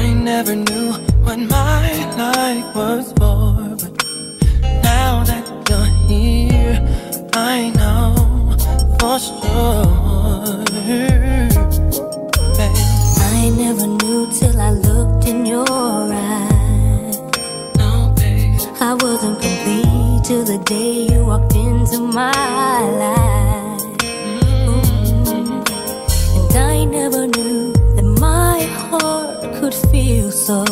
I never knew what my life was for But now that you're here I know for sure. Babe. I never knew till I looked in your eyes. No, babe. I wasn't complete till the day you walked into my life. never knew that my heart could feel so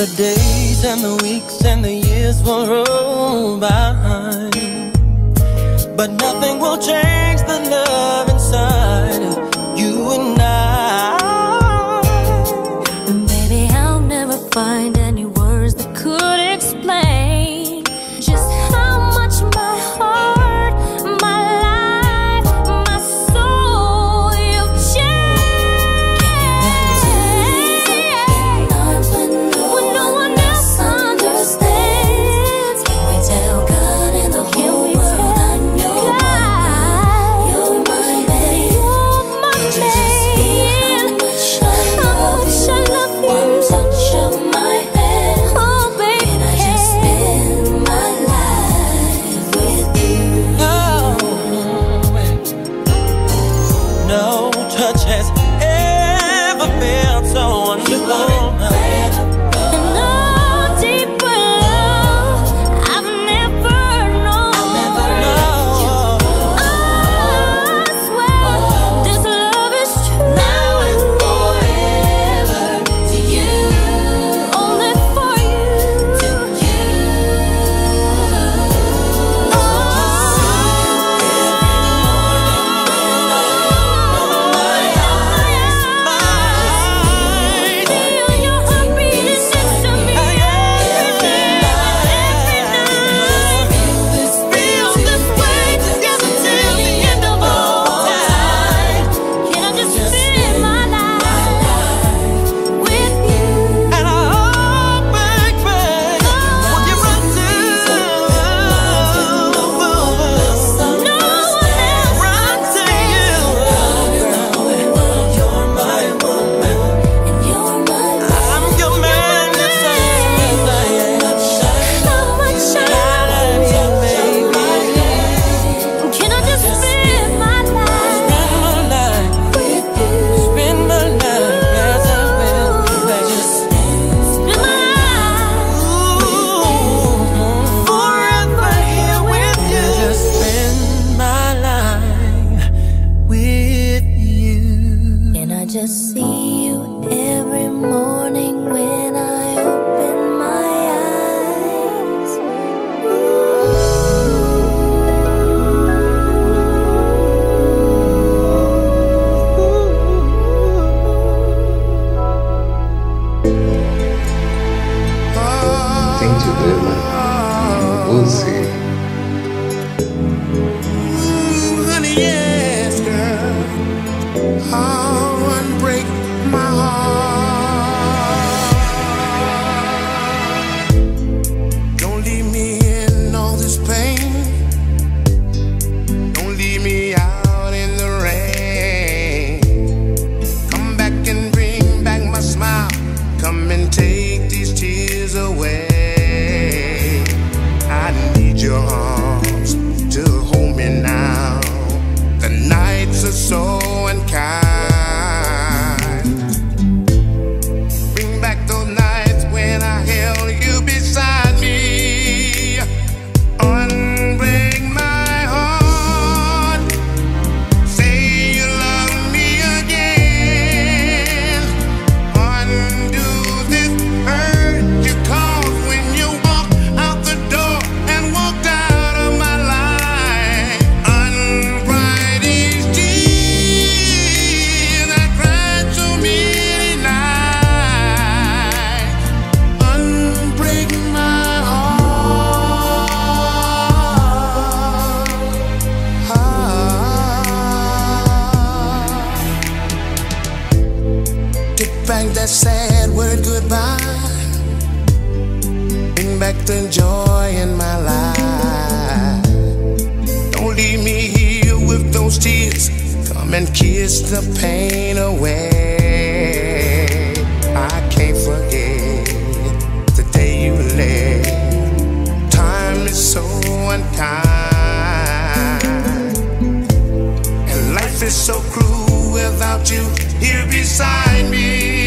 The days and the weeks and the years will roll by. But nothing will change the love I just see you every morning when I open my eyes. Tem problema? Você. away. sad word goodbye Bring back the joy in my life. Don't leave me here with those tears. Come and kiss the pain away. I can't forget the day you left. Time is so unkind, and life is so cruel without you here beside me.